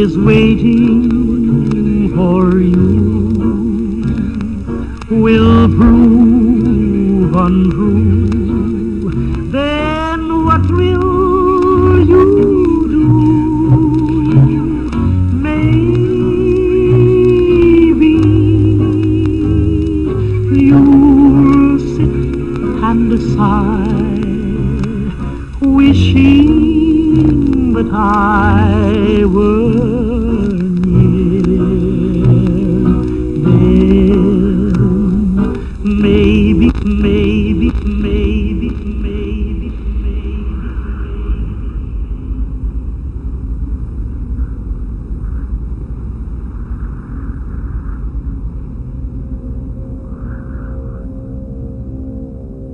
is waiting for you will prove untrue. Then what will you do? Maybe you'll sit and sigh, wishing I were near. Then maybe, maybe, maybe, maybe, maybe.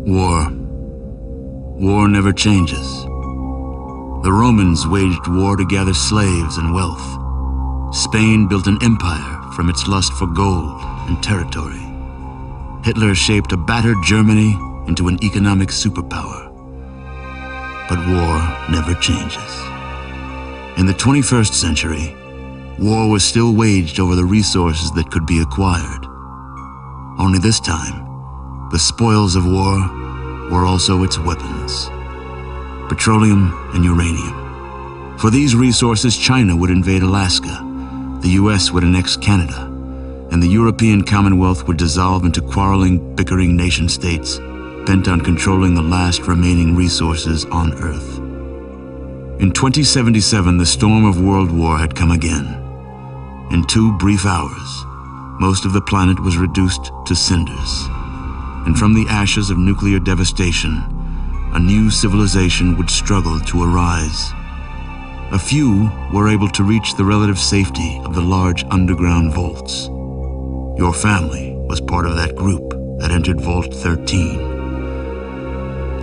War. War never changes. The Romans waged war to gather slaves and wealth. Spain built an empire from its lust for gold and territory. Hitler shaped a battered Germany into an economic superpower. But war never changes. In the 21st century, war was still waged over the resources that could be acquired. Only this time, the spoils of war were also its weapons petroleum and uranium. For these resources, China would invade Alaska, the US would annex Canada, and the European Commonwealth would dissolve into quarreling, bickering nation states bent on controlling the last remaining resources on Earth. In 2077, the storm of World War had come again. In two brief hours, most of the planet was reduced to cinders and from the ashes of nuclear devastation, a new civilization would struggle to arise. A few were able to reach the relative safety of the large underground vaults. Your family was part of that group that entered Vault 13.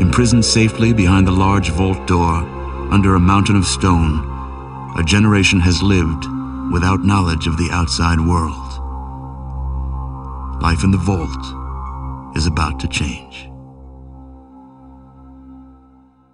Imprisoned safely behind the large vault door, under a mountain of stone, a generation has lived without knowledge of the outside world. Life in the vault is about to change.